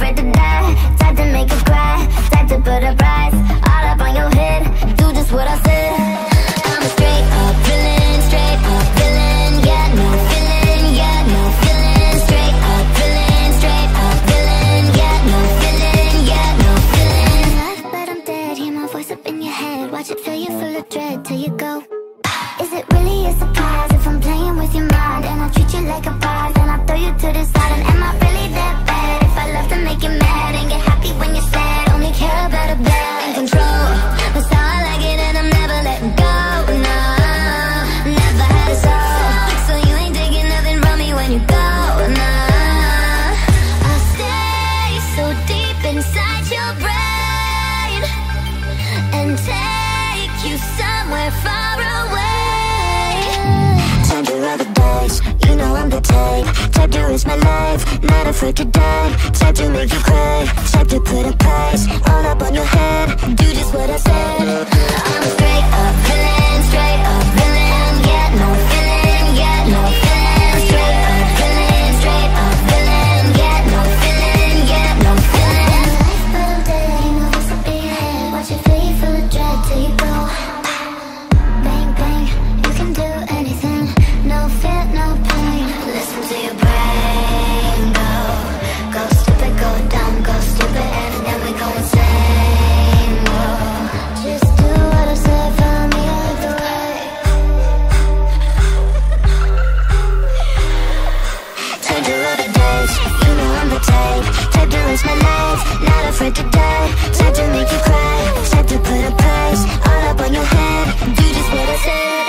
afraid to die Type to make you cry Type to put a price. All up on your head. Do just what I said. I'm a straight up villain Straight up villain. Yeah, no feeling Yeah, no feeling Straight up villain Straight up villain. Yeah, no feeling Yeah, no feeling Alive but I'm dead. Hear my voice up in your head. Watch it fill you full of dread Till you go. Is it really a surprise If I'm playing with your mind And I treat you like a prize? And I throw you to the side And take you somewhere far away. Time to ride the dice, you know I'm the type. To risk my life, not afraid to die to make you cry, type to put a price All up on your head, do just what I said I'm Type to risk my life, not afraid to die. Type to make you cry, type to put a price All up on your head, do just what I said.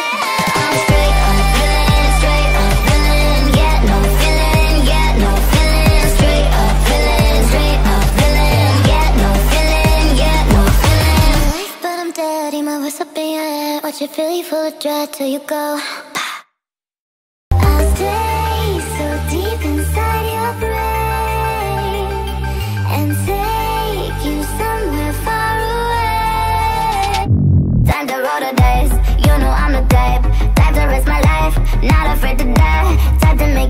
I'm straight up villain, straight up villain. Yeah, no feeling, no feeling Straight villain, straight villain. No feeling, no feeling Alive but I'm hear my up in your head Watch it fill you full of dread till you go Not afraid to die, type to make